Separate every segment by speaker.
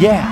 Speaker 1: Yeah.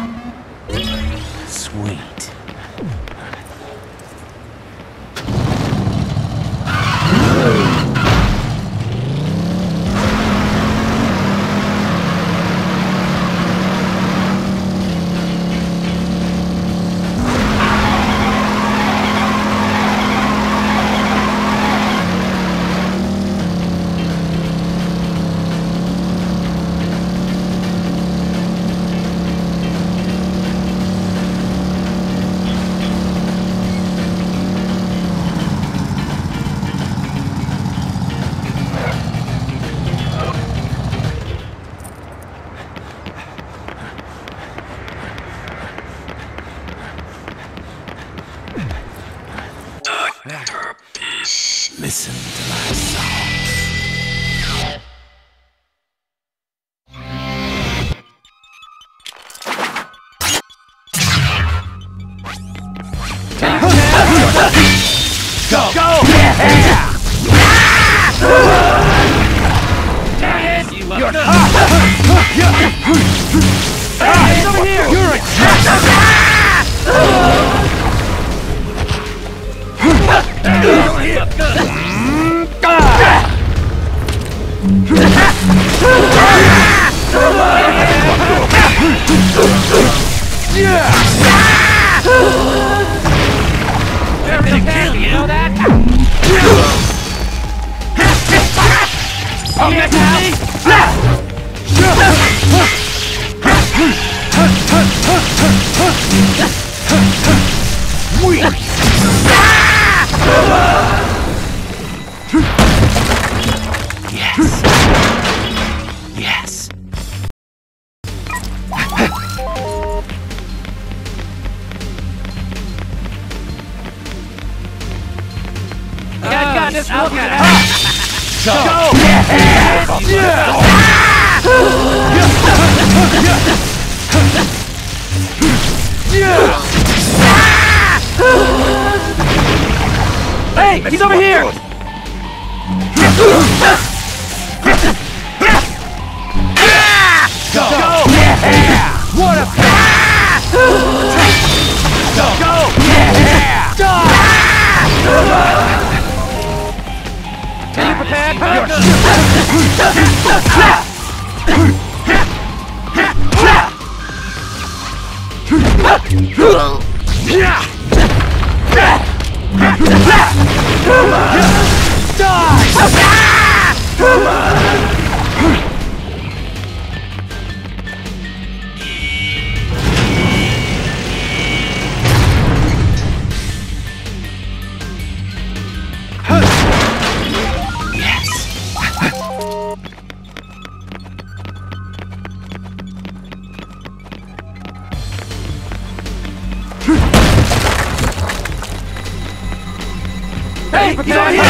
Speaker 1: away! He's on here!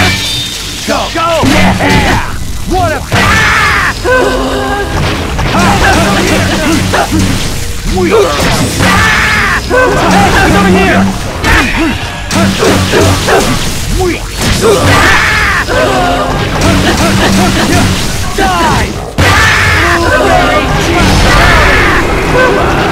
Speaker 1: Go! Go! Yeah! What a... We
Speaker 2: are... Hey, he's over here!
Speaker 1: We... Die! Die!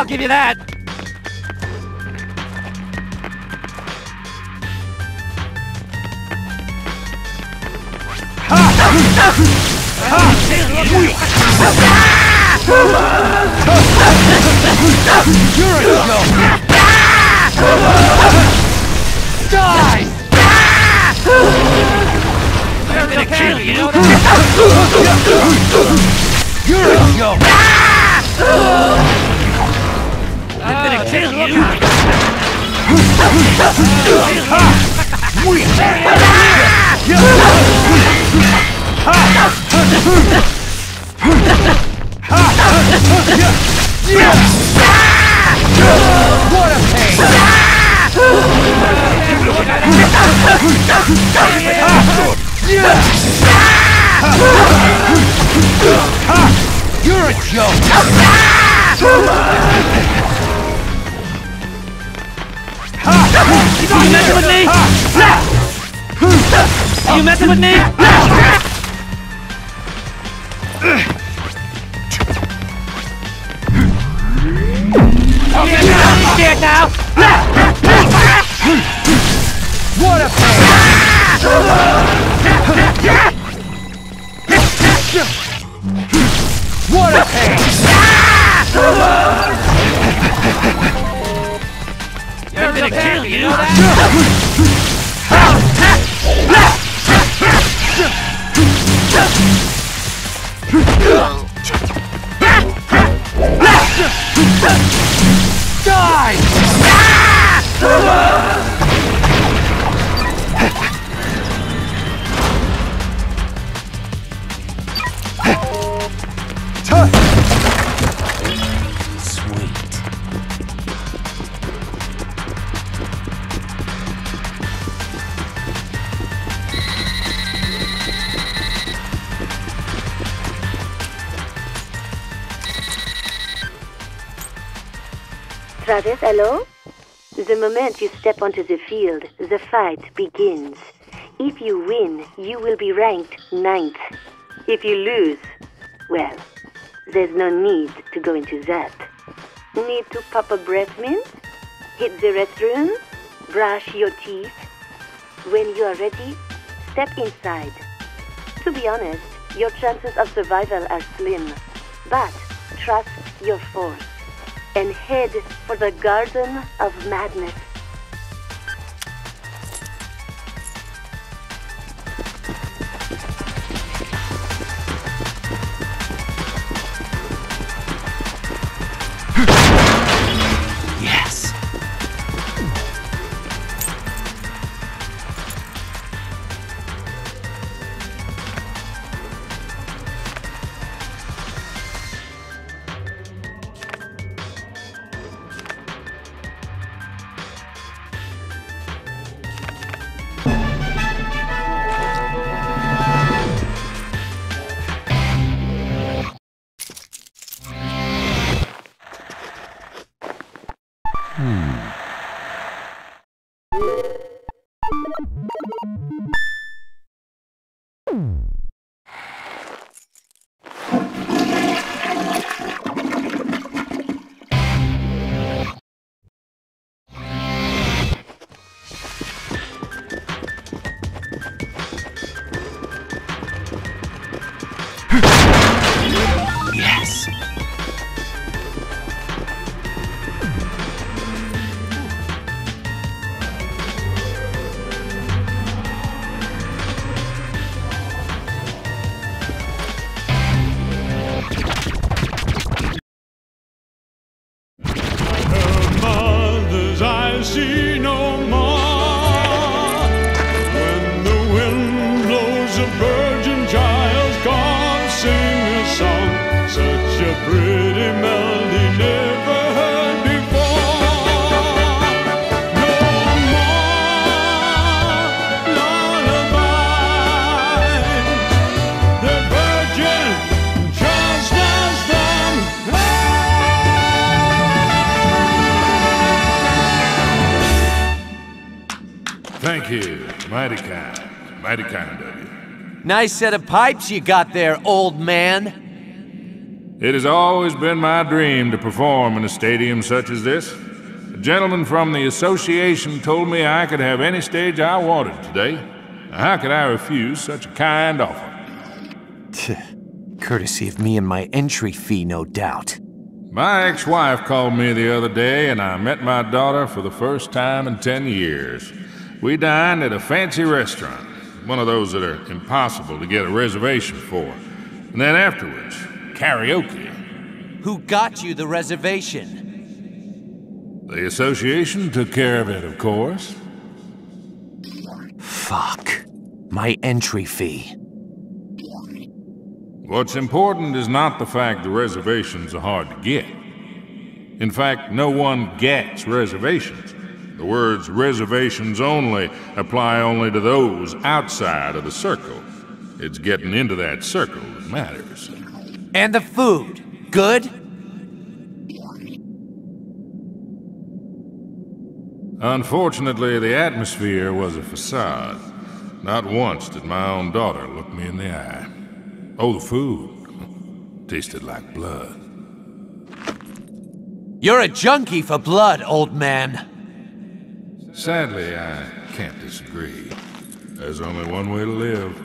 Speaker 1: I'll give you that.
Speaker 2: You're a joke! You're a joke!
Speaker 1: Are you messing with me? Are you messing with me? Okay, I'm scared now.
Speaker 2: What a pain! What a pain!
Speaker 1: I'm gonna kill you, you know that?
Speaker 2: Die!
Speaker 3: Hello? The moment you step onto the field, the fight begins. If you win, you will be ranked ninth. If you lose, well, there's no need to go into that. Need to pop a breath mint? Hit the restroom? Brush your teeth? When you are ready, step inside. To be honest, your chances of survival are slim. But trust your force and head for the Garden of Madness.
Speaker 4: Thank you. Mighty kind. Mighty kind of you.
Speaker 2: Nice set of pipes you got there, old man.
Speaker 4: It has always been my dream to perform in a stadium such as this. A gentleman from the association told me I could have any stage I wanted today. How could I refuse such a kind offer?
Speaker 2: Courtesy of me and my entry fee, no doubt.
Speaker 4: My ex-wife called me the other day and I met my daughter for the first time in ten years. We dined at a fancy restaurant, one of those that are impossible to get a reservation for. And then afterwards, karaoke.
Speaker 2: Who got you the reservation?
Speaker 4: The association took care of it, of course.
Speaker 2: Fuck. My entry fee.
Speaker 4: What's important is not the fact the reservations are hard to get. In fact, no one gets reservations. The words reservations only apply only to those outside of the circle. It's getting into that circle that matters.
Speaker 2: And the food. Good?
Speaker 4: Unfortunately, the atmosphere was a facade. Not once did my own daughter look me in the eye. Oh, the food tasted like blood.
Speaker 2: You're a junkie for blood, old man.
Speaker 4: Sadly, I can't disagree. There's only one way to live.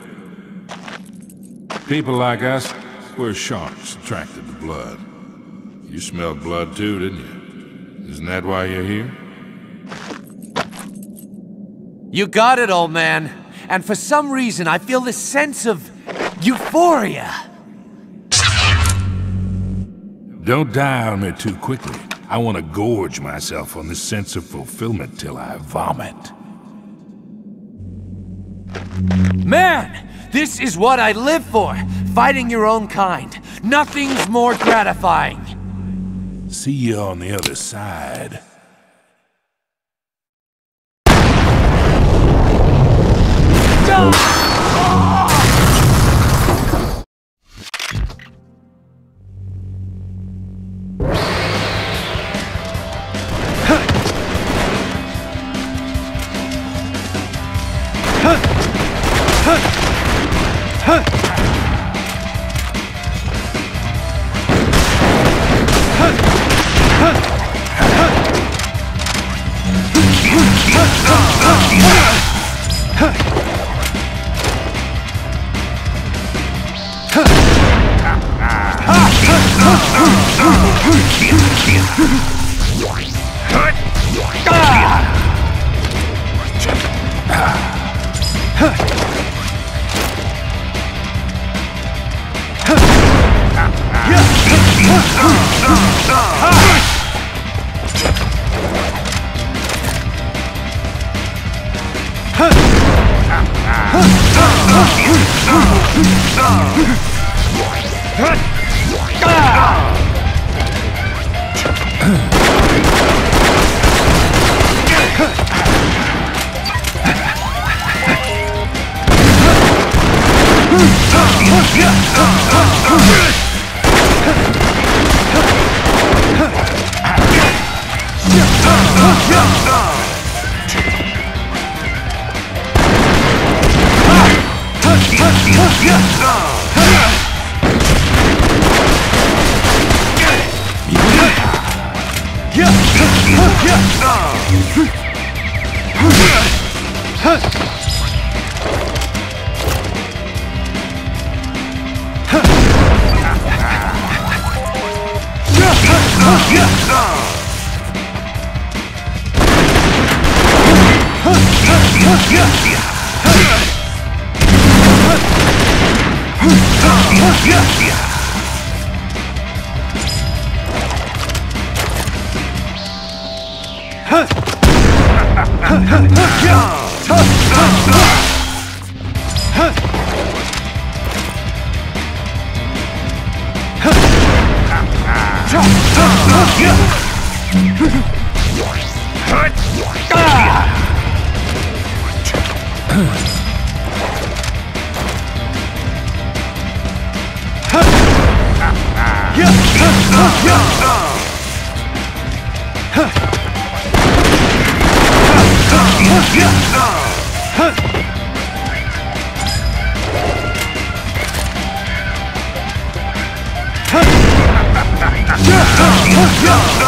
Speaker 4: People like us, we're sharks attracted to blood. You smelled blood too, didn't you? Isn't that why you're here?
Speaker 2: You got it, old man. And for some reason, I feel this sense of euphoria.
Speaker 4: Don't die on me too quickly. I want to gorge myself on this sense of fulfillment till I vomit.
Speaker 2: Man, this is what I live for, fighting your own kind. Nothing's more gratifying.
Speaker 4: See you on the other side. Die! Yeah! Yeah!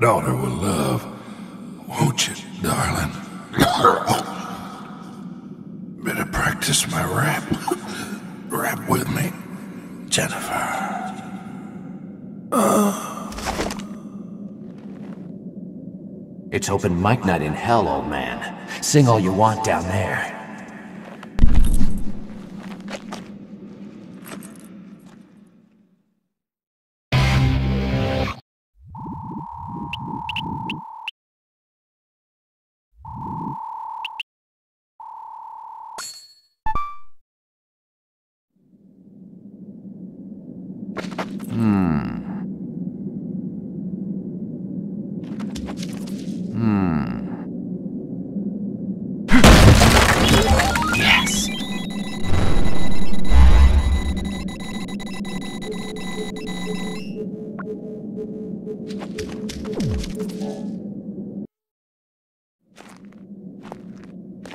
Speaker 4: Daughter will love. Won't you, darling? Better practice my rap. Rap with me, Jennifer.
Speaker 2: It's open mic night in hell, old man. Sing all you want down there.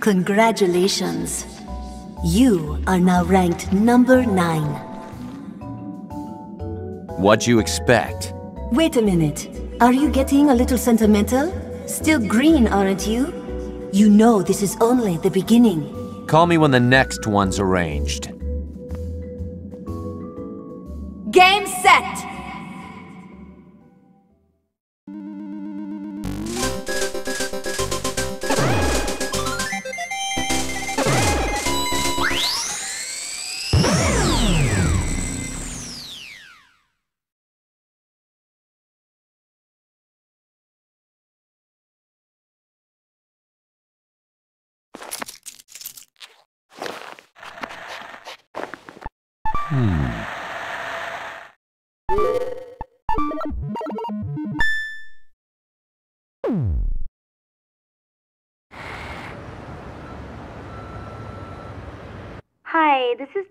Speaker 3: Congratulations. You are now ranked number 9.
Speaker 5: What'd you expect?
Speaker 3: Wait a minute. Are you getting a little sentimental? Still green, aren't you? You know this is only the beginning.
Speaker 5: Call me when the next one's arranged.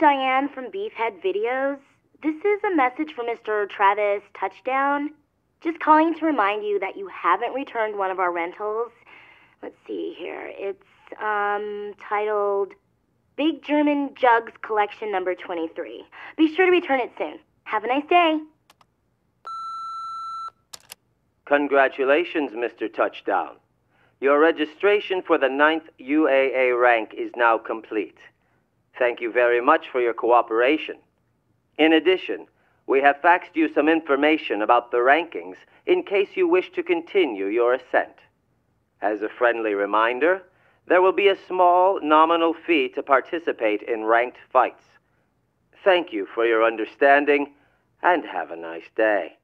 Speaker 6: Diane from Beefhead Videos. This is a message for Mr. Travis Touchdown. Just calling to remind you that you haven't returned one of our rentals. Let's see here. It's um titled Big German Jugs Collection number 23. Be sure to return it soon. Have a nice day.
Speaker 7: Congratulations, Mr. Touchdown. Your registration for the ninth UAA rank is now complete. Thank you very much for your cooperation. In addition, we have faxed you some information about the rankings in case you wish to continue your ascent. As a friendly reminder, there will be a small nominal fee to participate in ranked fights. Thank you for your understanding, and have a nice day.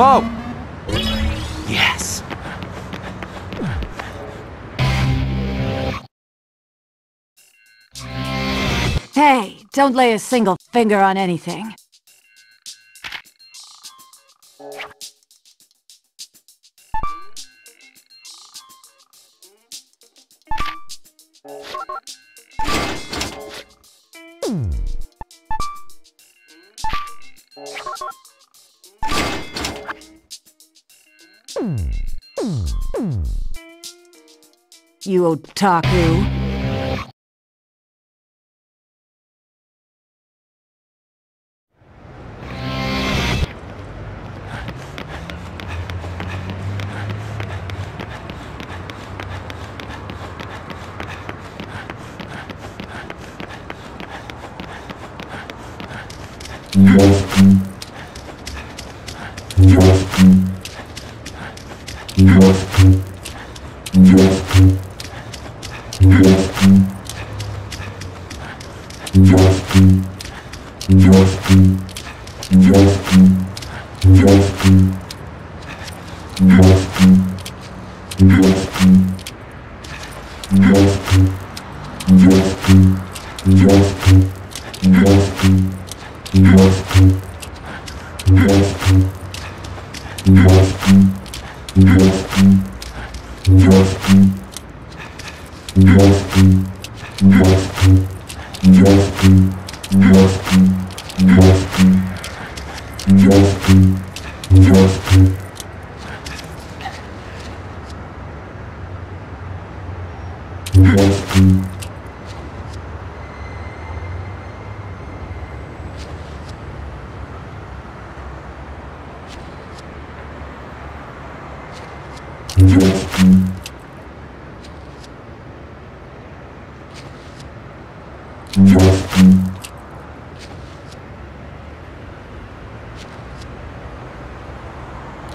Speaker 2: Whoa!
Speaker 8: Yes.
Speaker 9: Hey, don't lay a single finger on anything. You otaku.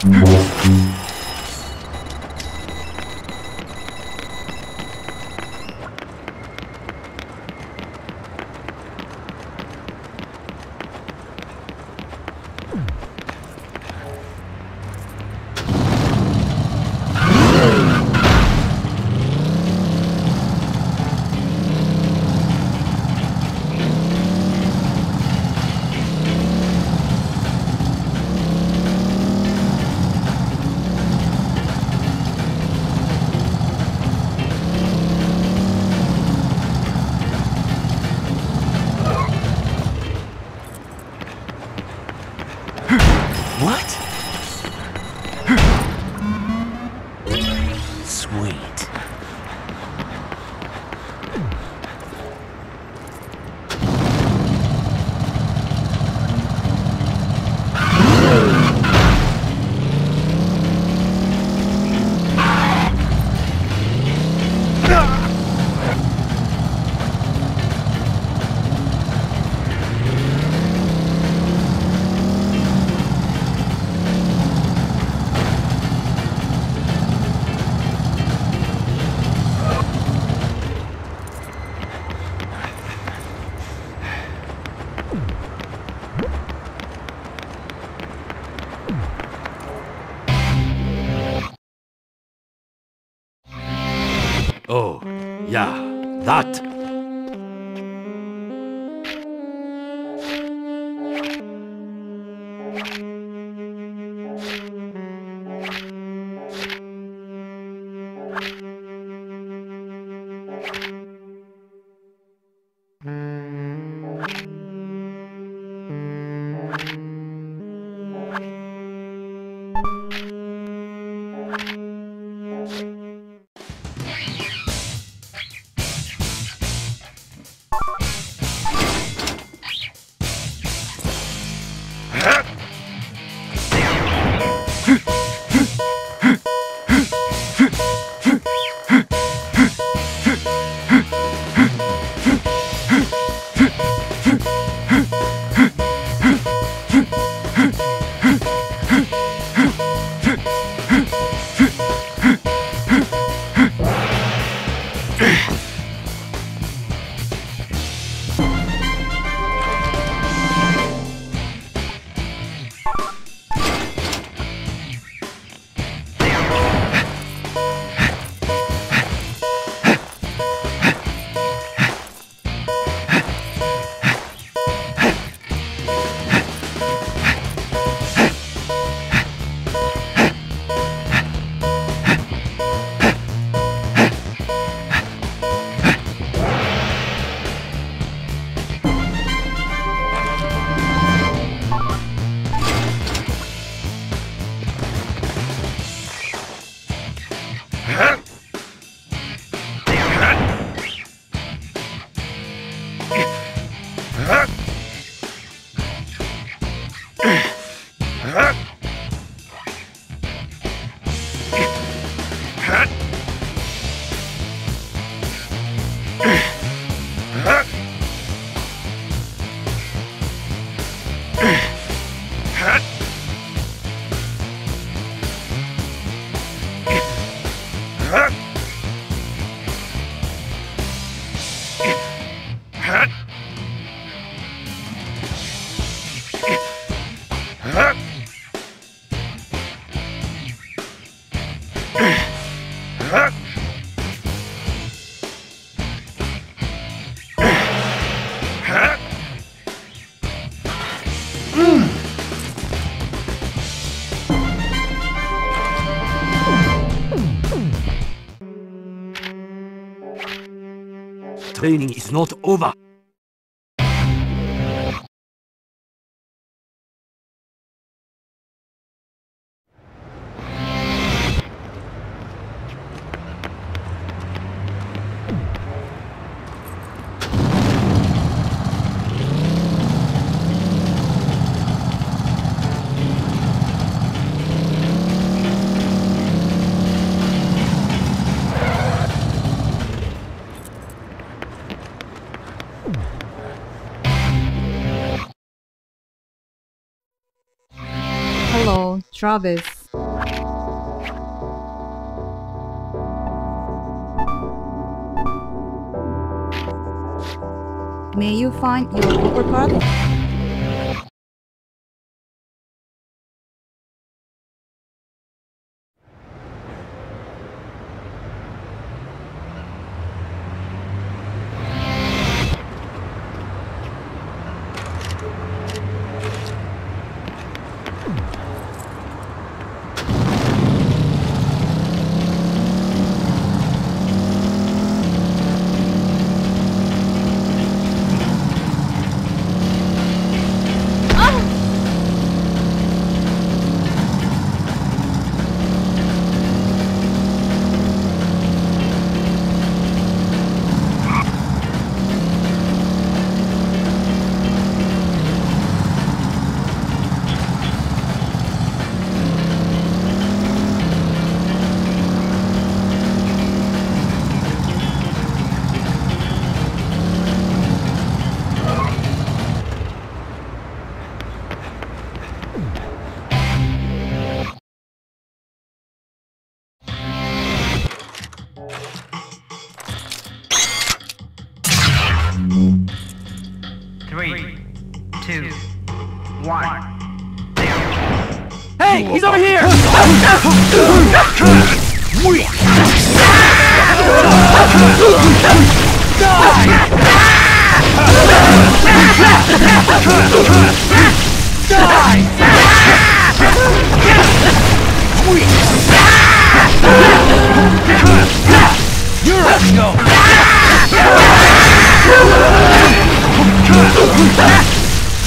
Speaker 2: Hmm. That. Training is not over.
Speaker 10: Travis. May you find your uppercut?
Speaker 1: Three,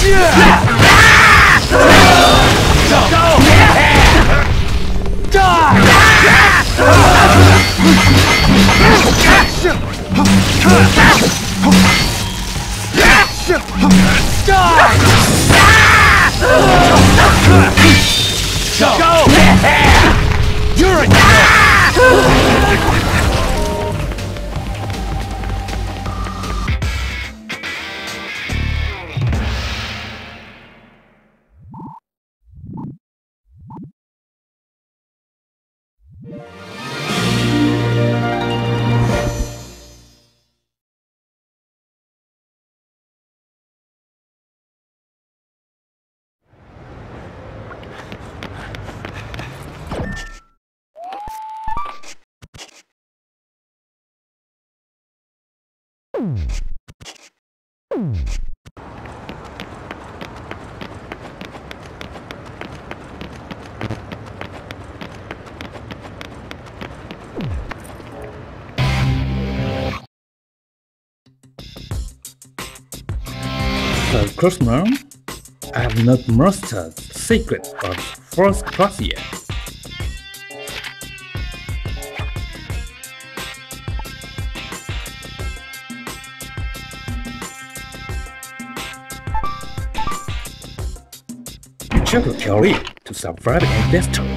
Speaker 2: Go! You're a
Speaker 11: So, Crossman, I have not mastered the secret of first class yet. The theory to survive in destiny.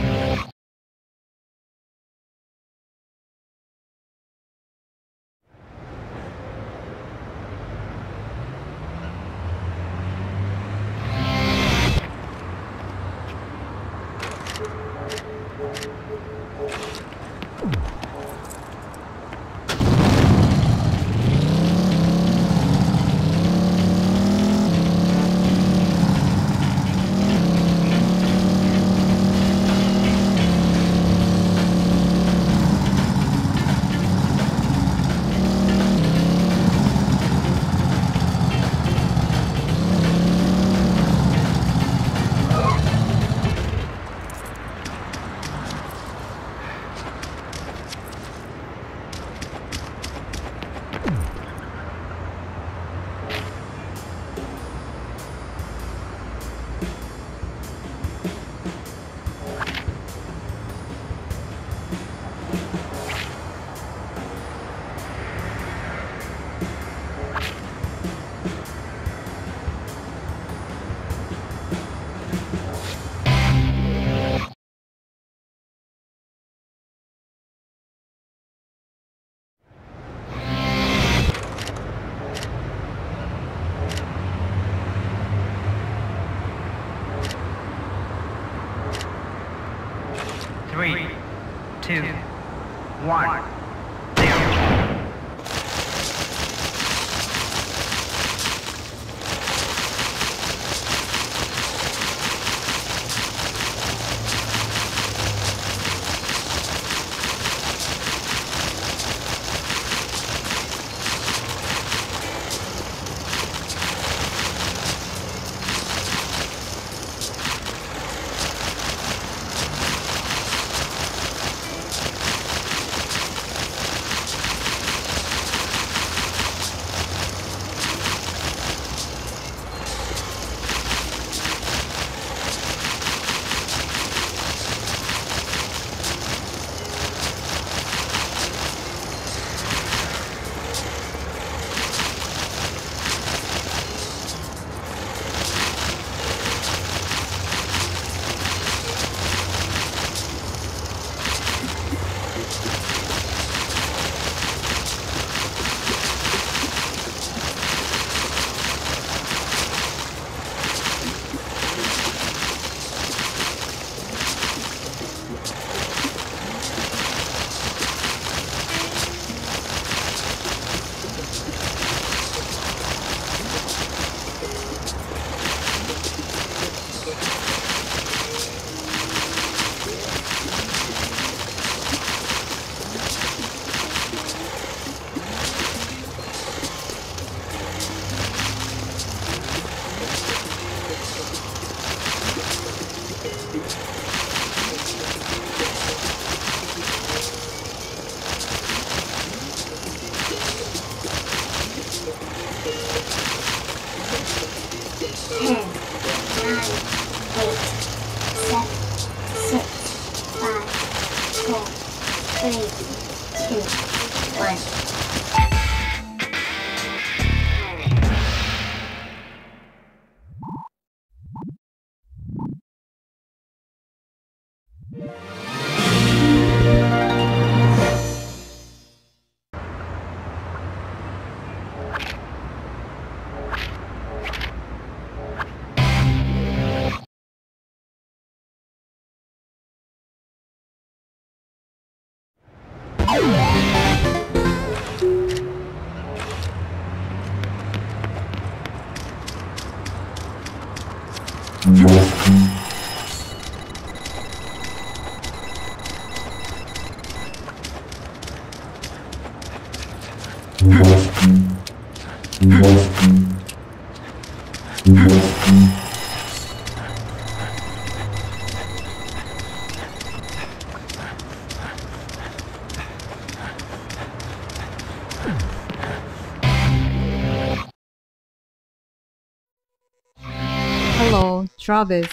Speaker 10: Travis.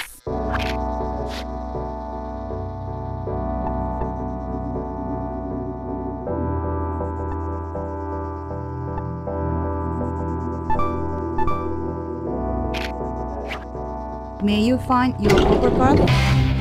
Speaker 10: May you find your overpass?
Speaker 12: Three,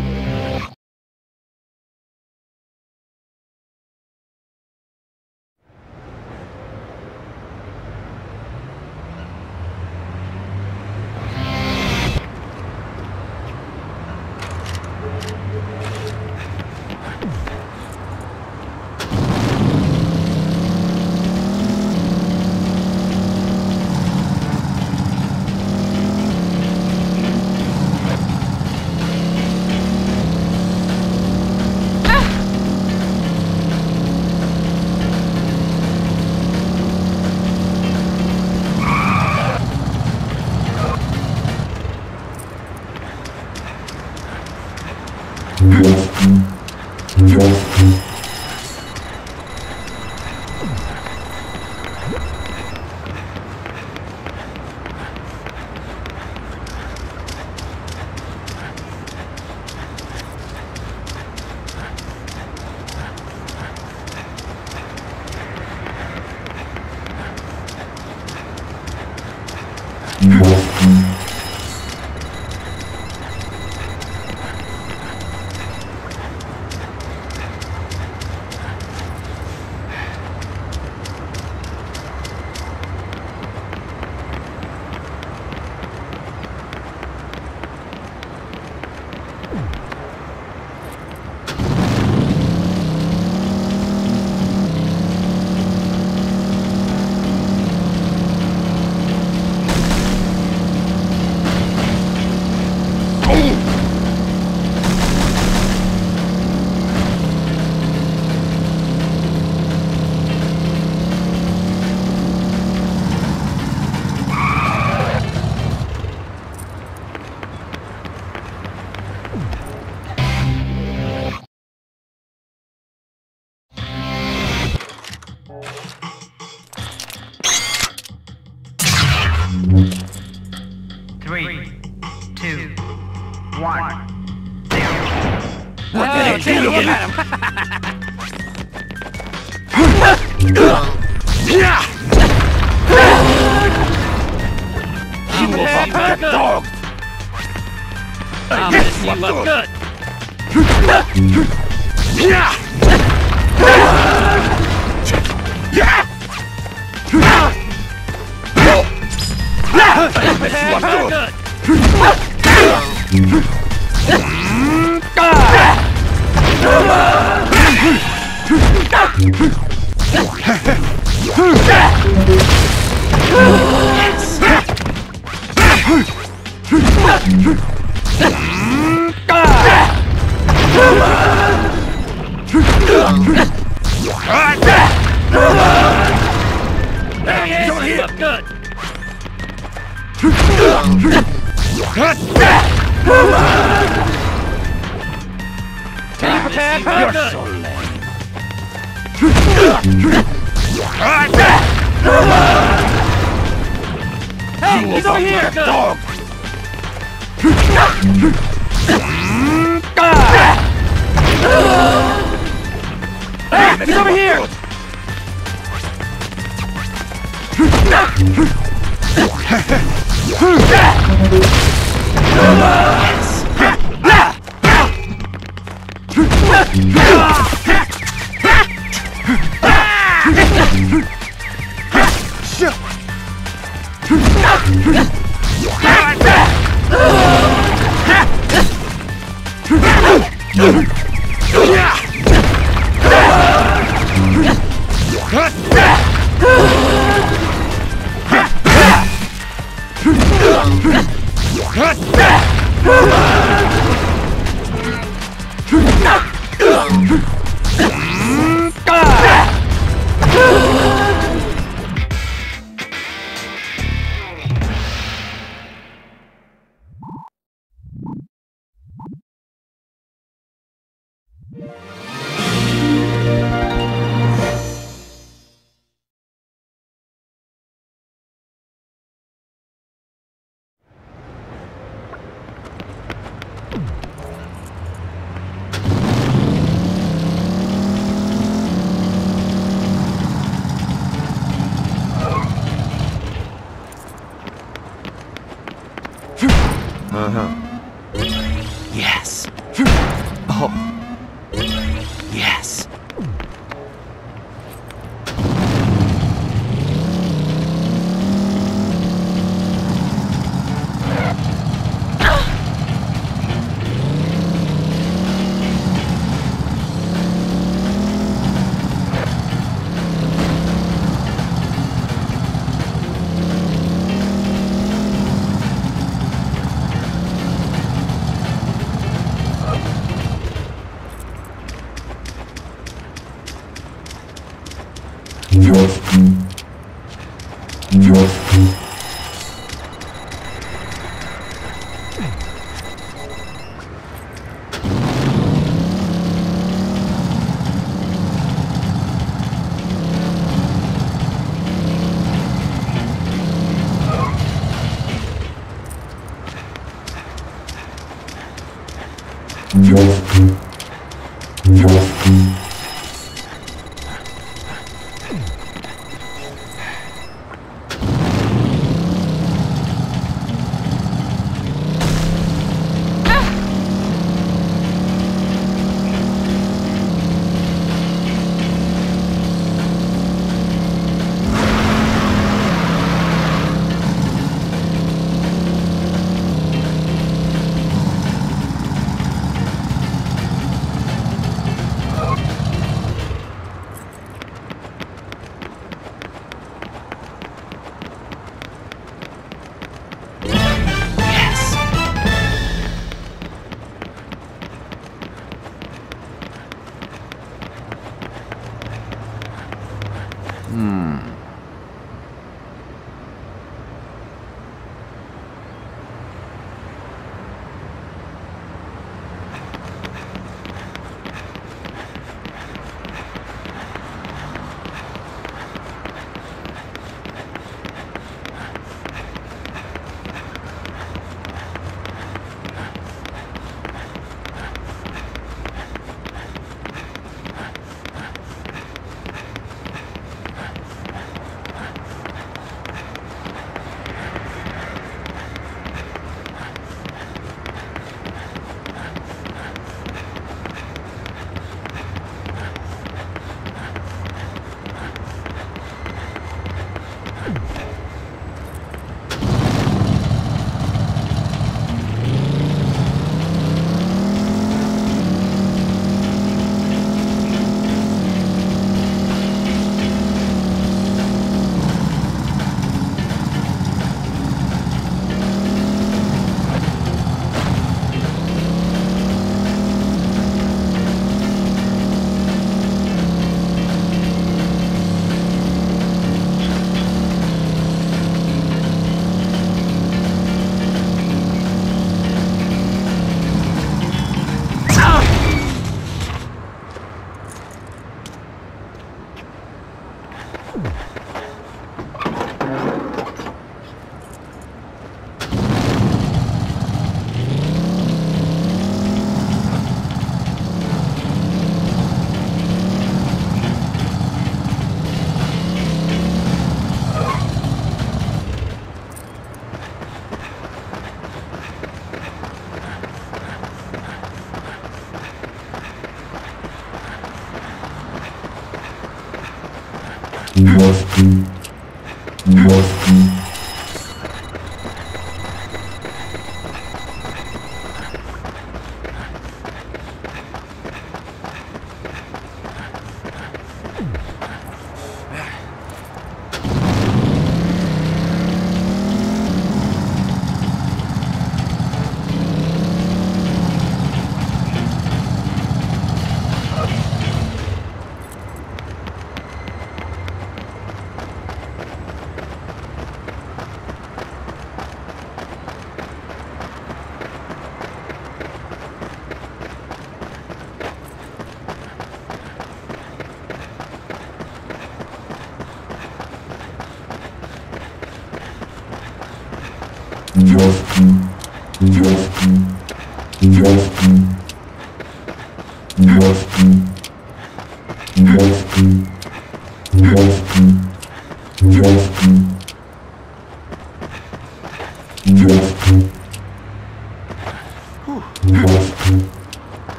Speaker 12: one.
Speaker 1: Oh, damn, look at him.
Speaker 13: You will be back, dog!
Speaker 1: I'll miss you up good. Don't hit up You're so lame. Hey, he's over here! Dog! Hey, he's over here!
Speaker 2: Uh-huh.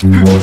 Speaker 2: What?